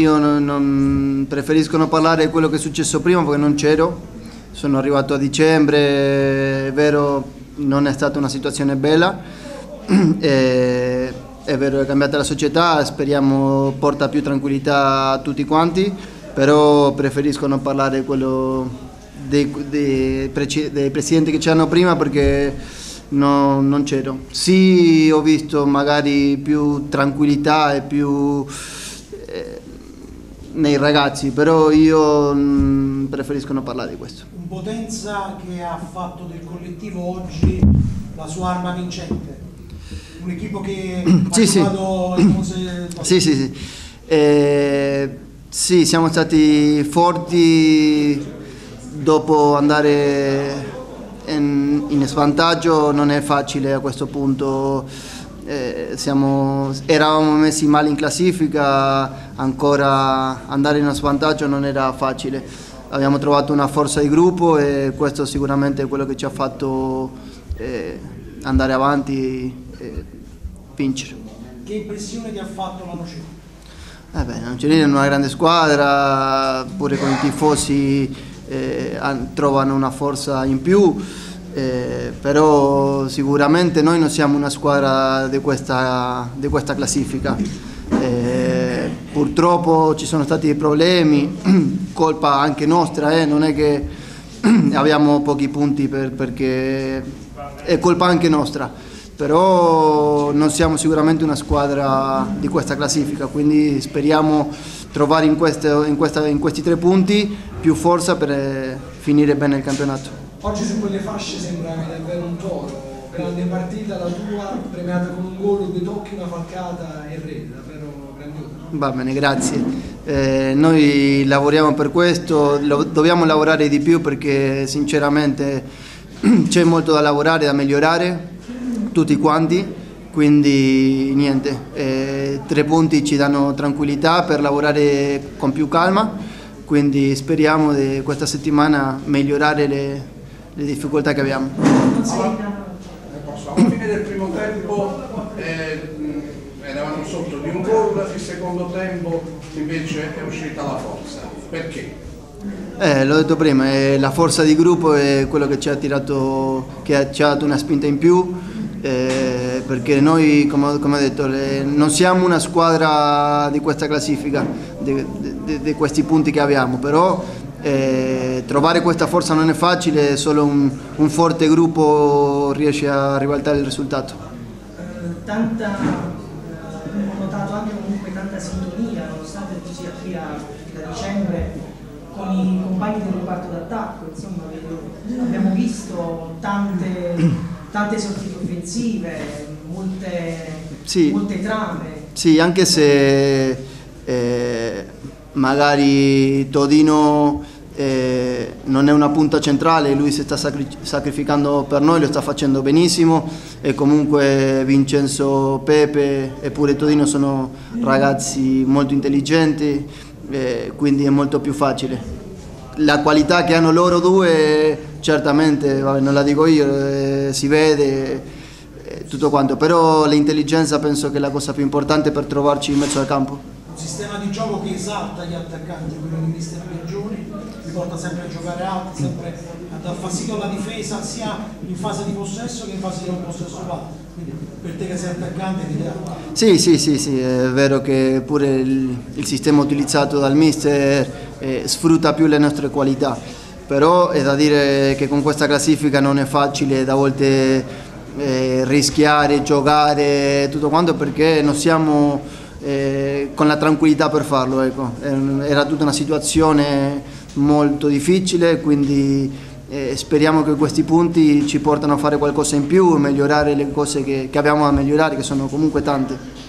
io non, non preferisco non parlare di quello che è successo prima perché non c'ero, sono arrivato a dicembre, è vero non è stata una situazione bella, è, è vero è cambiata la società, speriamo porta più tranquillità a tutti quanti, però preferisco non parlare di quello dei, dei, dei presidenti che c'erano prima perché no, non c'ero. Sì, ho visto magari più tranquillità e più eh, nei ragazzi, però io mh, mm, preferisco non parlare di questo. Un Potenza che ha fatto del collettivo oggi la sua arma vincente. Un equipo che sì, sì. sì, sì, sì. Eh, sì, siamo stati forti dopo andare in, in svantaggio non è facile a questo punto. Eh, siamo, eravamo messi male in classifica, ancora andare in svantaggio non era facile. Abbiamo trovato una forza di gruppo e questo sicuramente è quello che ci ha fatto eh, andare avanti e vincere. Che impressione ti ha fatto la Nocerino? Eh beh, Nocerino è una grande squadra, pure con i tifosi eh, trovano una forza in più. Eh, però sicuramente noi non siamo una squadra di questa, di questa classifica. Eh, purtroppo ci sono stati dei problemi, colpa anche nostra, eh, non è che abbiamo pochi punti per, perché è colpa anche nostra, però non siamo sicuramente una squadra di questa classifica, quindi speriamo trovare in, queste, in, questa, in questi tre punti più forza per eh, finire bene il campionato. Oggi su quelle fasce sembra davvero un toro, grande partita la tua, premiata con un gol, due tocchi, una falcata e rete, davvero grandiosa. Va bene, grazie. Eh, noi lavoriamo per questo, lo, dobbiamo lavorare di più perché sinceramente c'è molto da lavorare, da migliorare, tutti quanti, quindi niente, eh, tre punti ci danno tranquillità per lavorare con più calma, quindi speriamo di questa settimana migliorare le, le difficoltà che abbiamo. Alla fine del primo tempo eh, eravamo sotto di un gol, il secondo tempo invece è uscita la forza. Perché? Eh, l'ho detto prima, la forza di gruppo è quello che ci ha, tirato, che ci ha dato una spinta in più, eh, perché noi, come, come ho detto, le, non siamo una squadra di questa classifica, di, di, di questi punti che abbiamo, però eh, trovare questa forza non è facile, solo un, un, forte gruppo riesce a ribaltare il risultato. Eh, tanta, ho notato anche comunque tanta sintonia, nonostante tu sia qui da dicembre, con i compagni del reparto d'attacco, insomma abbiamo visto tante, tante sortite offensive, molte, sì, molte trame. Sì, anche se eh, magari Todino eh, non è una punta centrale, lui si sta sacri sacrificando per noi, lo sta facendo benissimo e comunque Vincenzo Pepe e pure Todino sono ragazzi molto intelligenti, eh, quindi è molto più facile. La qualità che hanno loro due certamente, vabbè, non la dico io, eh, si vede eh, tutto quanto, però l'intelligenza penso che è la cosa più importante per trovarci in mezzo al campo sistema di gioco che esalta gli attaccanti, quello di mister Piaggioni, li porta sempre a giocare alti, sempre a dar fastidio alla difesa sia in fase di possesso che in fase di non possesso. Quindi per te che sei attaccante è ideale. Sì, sì, sì, sì, è vero che pure il, il sistema utilizzato dal mister eh, sfrutta più le nostre qualità, però è da dire che con questa classifica non è facile da volte eh, rischiare, giocare, tutto quanto perché non siamo eh, con la tranquillità per farlo. Ecco. Era tutta una situazione molto difficile, quindi eh, speriamo che questi punti ci portano a fare qualcosa in più e migliorare le cose che, che abbiamo da migliorare, che sono comunque tante.